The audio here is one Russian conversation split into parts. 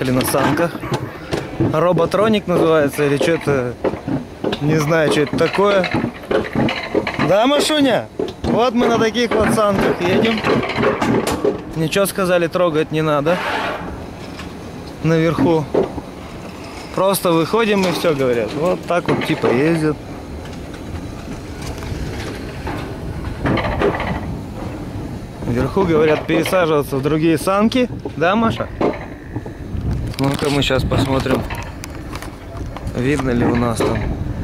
приехали на санках. Роботроник называется или что-то... Не знаю, что это такое. Да, Машуня? Вот мы на таких вот санках едем. Ничего сказали, трогать не надо. Наверху. Просто выходим и все говорят. Вот так вот типа ездят. Вверху говорят пересаживаться в другие санки. Да, Маша? Ну-ка мы сейчас посмотрим, видно ли у нас там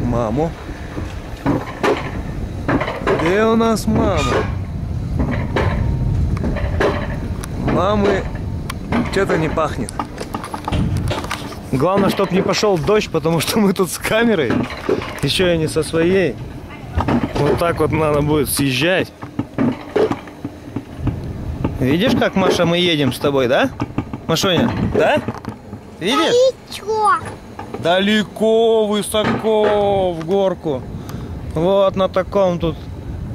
маму. Где у нас мама? Мамы что-то не пахнет. Главное, чтобы не пошел дождь, потому что мы тут с камерой. Еще и не со своей. Вот так вот надо будет съезжать. Видишь, как, Маша, мы едем с тобой, да? Машуня, да? Видишь? Чё? Далеко, высоко, в горку. Вот на таком тут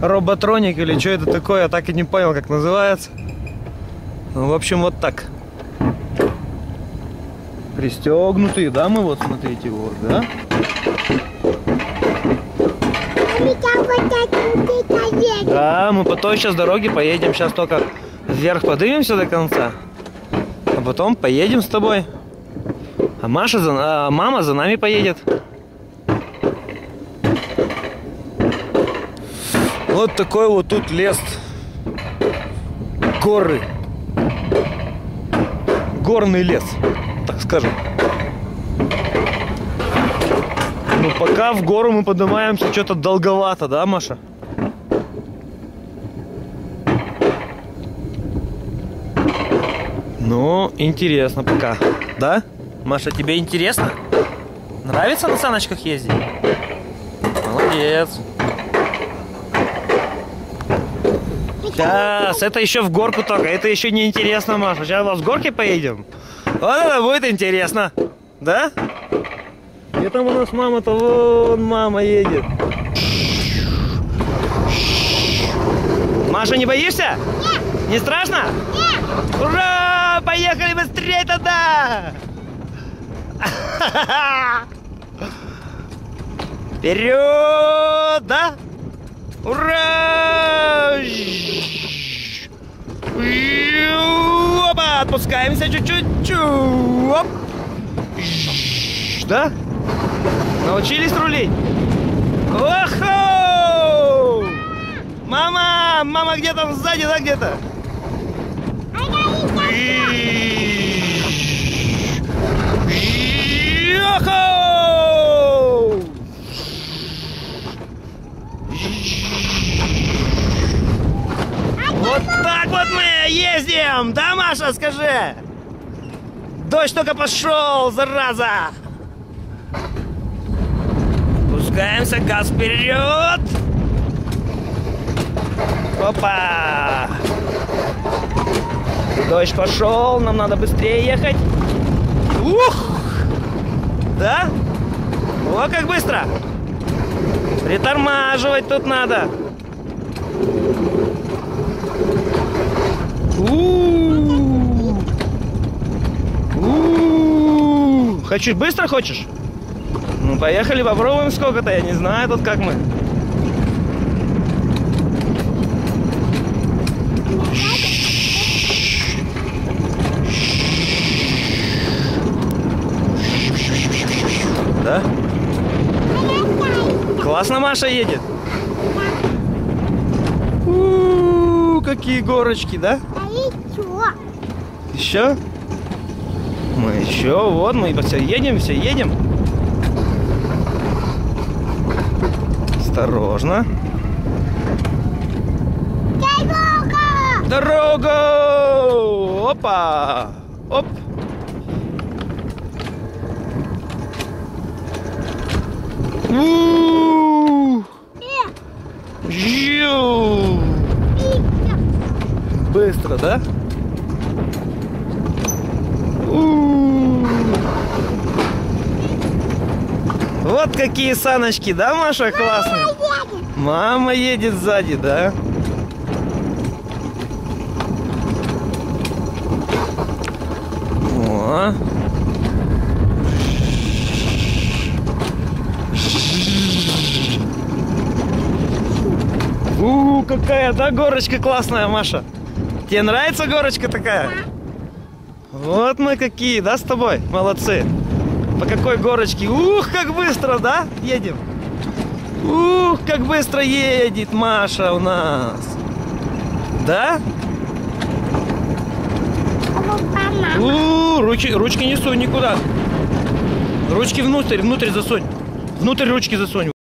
роботроник или что это такое, я так и не понял, как называется. Ну, в общем, вот так. Пристегнутые, да, мы вот, смотрите, вот, да? Да, мы по той сейчас дороге поедем, сейчас только вверх поднимемся до конца, а потом поедем с тобой. А Маша, за, а мама за нами поедет. Вот такой вот тут лес. Горы. Горный лес, так скажем. Ну, пока в гору мы поднимаемся, что-то долговато, да, Маша? Ну, интересно пока. Да? Маша, тебе интересно? Нравится на саночках ездить? Молодец. Сейчас, это еще в горку только. Это еще не интересно, Маша. Сейчас вот с горки поедем. Вот это будет интересно. Да? Где там у нас мама-то? Вон мама едет. Маша, не боишься? Нет, Не страшно? нет. Ура! Поехали быстрее тогда! Вперед! Да? Ура! Опа! Отпускаемся чуть-чуть. Оп. Да? Научились рулить? Охо! Мама! Мама где там сзади, да, где-то? Вот мы ездим! Да, Маша, скажи? Дождь только пошел, зараза! Пускаемся, газ вперед! Опа! Дождь пошел, нам надо быстрее ехать. Ух! Да? О, как быстро! Притормаживать тут надо. Хочешь быстро хочешь? Ну поехали, попробуем сколько-то, я не знаю тут как мы. Да? Классно Маша едет. У-у-у, какие горочки, да? Чё? Еще? Мы еще, вот мы все едем, все едем. Осторожно. Дорога! Дорога! Опа! Оп! У! Жью! пицца. Быстро, да? Вот какие саночки, да, Маша, классно? Мама едет. Мама едет сзади, да? О. У, -у какая, да, горочка классная, Маша? Тебе нравится горочка такая? Да. Вот мы какие, да, с тобой? Молодцы. По какой горочке? Ух, как быстро, да, едем? Ух, как быстро едет Маша у нас. Да? Опа, мама. У, ручки, ручки не сунь никуда. Ручки внутрь, внутрь засунь. Внутрь ручки засунь.